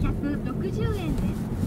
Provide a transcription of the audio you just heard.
160円です。